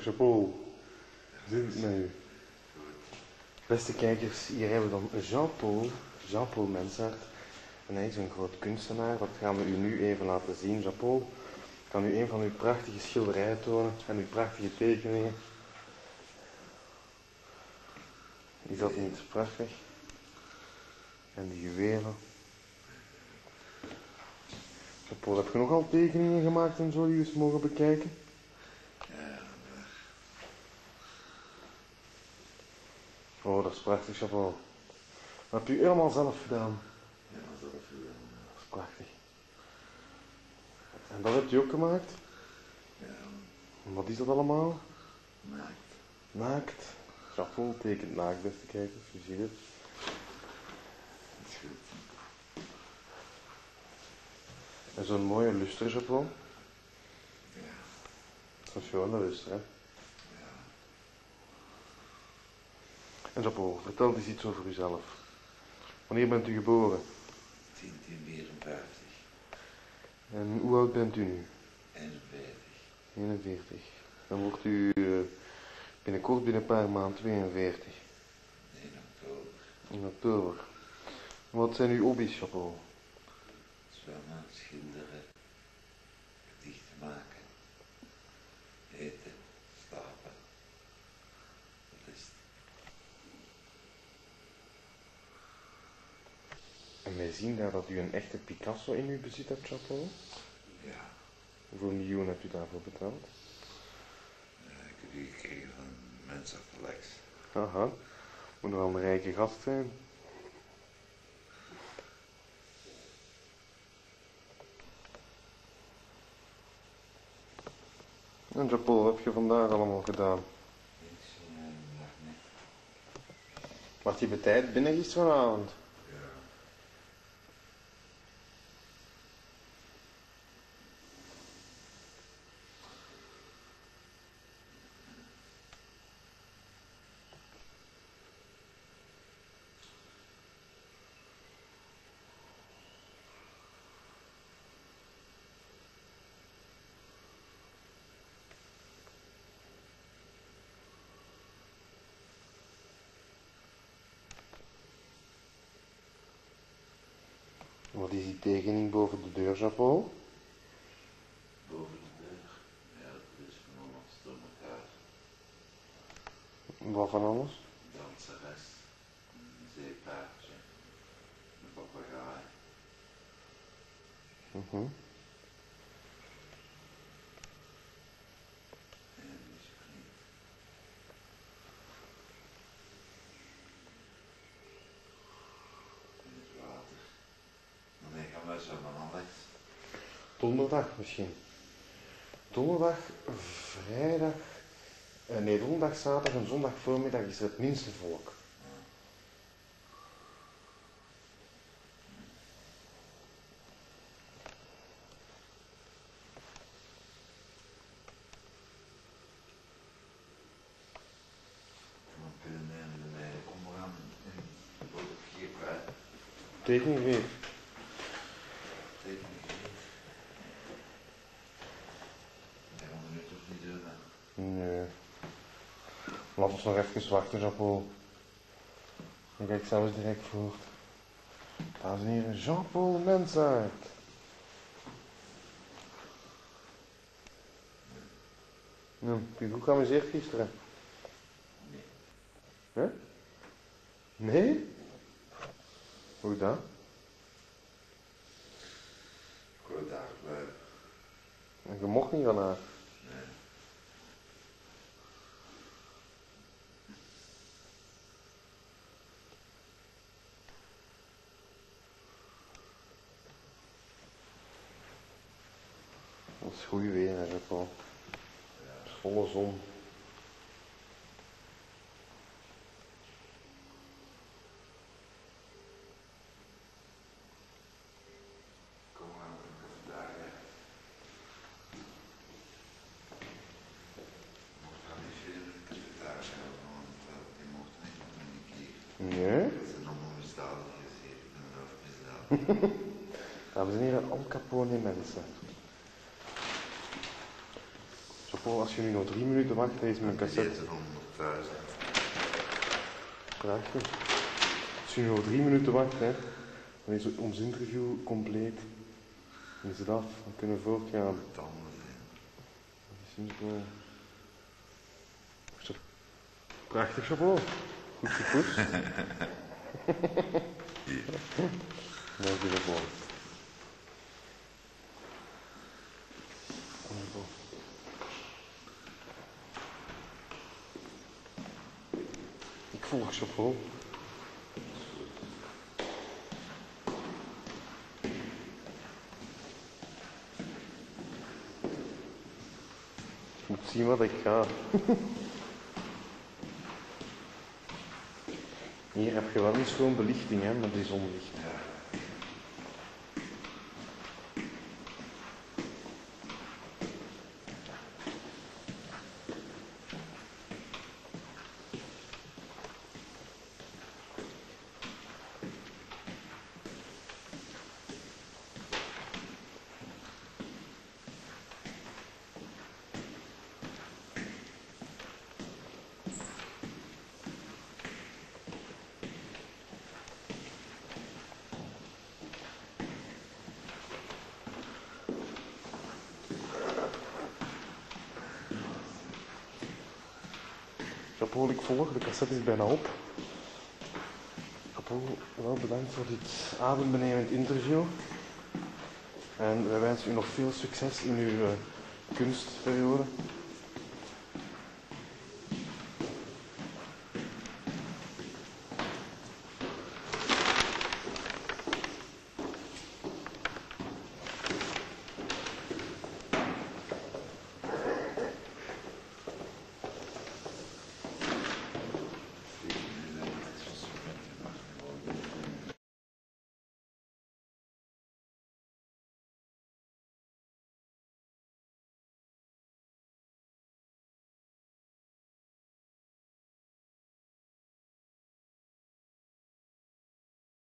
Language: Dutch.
Dag Jean-Paul. Hoe zit het met u? Beste kijkers, hier hebben we dan Jean-Paul, Jean-Paul Mensart. En hij is een groot kunstenaar. Dat gaan we u nu even laten zien. Jean-Paul, kan u een van uw prachtige schilderijen tonen en uw prachtige tekeningen. Is dat niet prachtig? En de juwelen. Jean-Paul, heb je nogal tekeningen gemaakt en zo die we eens mogen bekijken? Oh, dat is prachtig, Jean-Paul. Dat heb u helemaal zelf gedaan. Ja, is veel. Dat is prachtig. En dat hebt u ook gemaakt? Ja, En wat is dat allemaal? naakt. Naakt. Jean-Paul tekent naakt, beste kijkers, u ziet het. Dat is goed. En zo'n mooie lustre, Jean-Paul. Ja, Zo'n schone lustre, hè. En Jean-Paul, vertel eens iets over uzelf. Wanneer bent u geboren? 1054. En hoe oud bent u nu? 41. 41. Dan wordt u eh, binnenkort, binnen een paar maanden, 42. In oktober. In oktober. Wat zijn uw hobby's, Jean-Paul? Zwemmen, schilderen. Gedichten maken. Eten. Slapen. Dat is het. En wij zien daar dat u een echte Picasso in uw bezit hebt, Jean-Paul. Ja. Hoeveel miljoen hebt u daarvoor betaald? ja. Ik heb die gekregen van mensen van Lex. Haha, moet wel een rijke gast zijn. En Jean-Paul, wat heb je vandaag allemaal gedaan? Niks. Dag niet. Was je bij tijd binnen gisteravond? Wat is die tekening boven de deur, Jean-Paul? Boven de deur. Ja, dat is van ons door elkaar. Wat van alles? danseres, een zeepaardje, een papegaai. Mhm een vriend. In het water. Wanneer gaan wij zo van Alex? Donderdag misschien. Donderdag, vrijdag, eh, nee, donderdag, zaterdag en zondag voormiddag is er het minste volk. Dan kunnen we mij onderaan in het gegeven Tekening weer. tekening gegeven. Ja, gaan we nu toch niet doen, hè? Nee. Laat ons nog even Jean-Paul. Dan ik zelfs direct voor. Dames en heren, Jean-Paul Mensaert. Ja, heb je goed geamuseerd gisteren? Nee. Hè? Nee? Hoe dan? Ik wou daar. En Je mocht niet van haar. Nee. Het is goed weer, hè, Jean-Paul. Het is volle zon. Kom maar vandaag, hè. Mocht gaan niet veel in de vandaag hebben, want eh, die mocht niet op een keer. Nee? Dat zijn allemaal misdadigers hier, ik ben zelf misdadig. Dames en heren, Al Capone mensen. Als je nu nog drie minuten wacht, dan is mijn cassette Beter 100.000. prachtig. Als je nu nog drie minuten wacht, hè, dan is ons interview compleet. Dan is het af, dan kunnen we voortgaan. Dat is simpel. Cha- Prachtig chapeau. Goed gepoetst. Dank je wel. Chapeau. Ik moet zien wat ik ga. Hier heb je wel een schoon belichting, hè, met die zonlicht. Chapeau, ik volg, de cassette is bijna op. Chapeau, wel bedankt voor dit adembenemend interview. En wij wensen u nog veel succes in uw eh, kunstperiode.